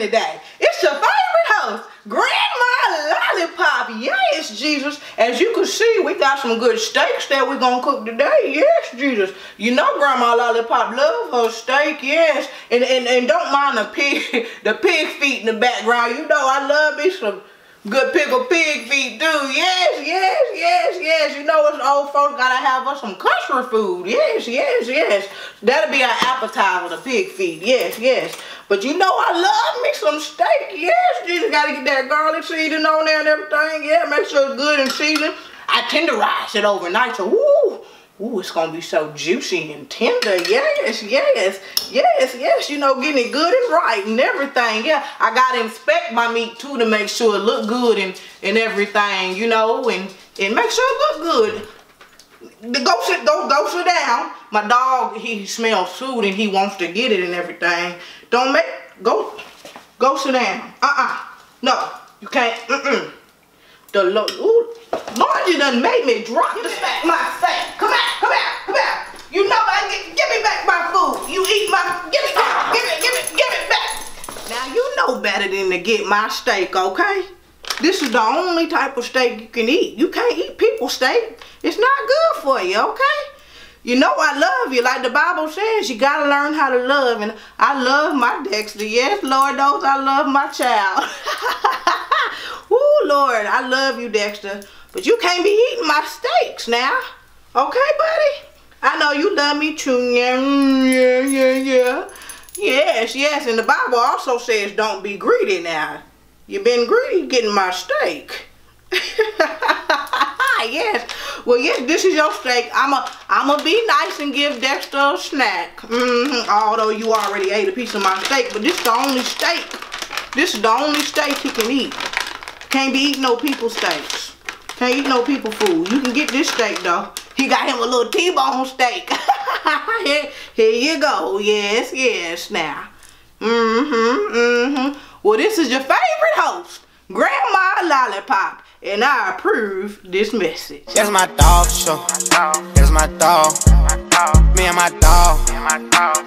today. It's your favorite host, Grandma Lollipop. Yes, Jesus. As you can see, we got some good steaks that we're going to cook today. Yes, Jesus. You know Grandma Lollipop love her steak, yes. And, and, and don't mind the pig, the pig feet in the background. You know I love me some Good pickled pig feet too. Yes, yes, yes, yes. Us old folks gotta have us some country food. Yes, yes, yes. That'll be our appetizer, the pig feet. Yes, yes. But you know I love me some steak. Yes, just gotta get that garlic seasoning on there and everything. Yeah, make sure it's good and seasoned. I tenderize it overnight, so woo. Ooh, it's gonna be so juicy and tender. Yes, yes, yes, yes. You know, getting it good and right and everything. Yeah, I gotta inspect my meat too to make sure it look good and, and everything, you know, and, and make sure it look good. The Go sit, go, go sit down. My dog, he smells food and he wants to get it and everything. Don't make, go, go sit down. Uh-uh. No, you can't, mm-mm. The Lord, ooh, you done made me drop the back my steak. Come here, come here, come here. You know I get, give me back my food. You eat my, give me, give it, give it, give it back. Now you know better than to get my steak, okay? This is the only type of steak you can eat. You can't eat people steak. It's not good for you, okay? You know I love you. Like the Bible says, you got to learn how to love. And I love my Dexter. Yes, Lord knows I love my child. Ooh, Lord, I love you, Dexter. But you can't be eating my steaks now. Okay, buddy? I know you love me too. Yeah, yeah, yeah, yeah. Yes, yes. And the Bible also says don't be greedy now. You've been greedy getting my steak. yes. Well, yes, this is your steak. I'm a, I'm gonna be nice and give Dexter a snack. Mm -hmm. Although you already ate a piece of my steak, but this is the only steak. This is the only steak he can eat. Can't be eating no people steaks. Can't eat no people food. You can get this steak though. He got him a little T-bone steak. here, here you go. Yes, yes, now. Mm-hmm, mm-hmm. Well, this is your favorite host, Grandma Lollipop, and I approve this message. That's my dog show. That's my dog. Me and my dog.